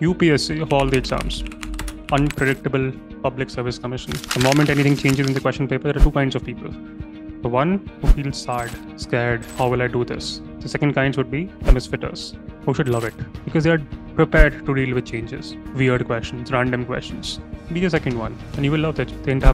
UPSC of all the exams. Unpredictable Public Service Commission. The moment anything changes in the question paper, there are two kinds of people. The one who feels sad, scared, how will I do this? The second kinds would be the misfitters, who should love it because they are prepared to deal with changes, weird questions, random questions. Be the second one, and you will love that the entire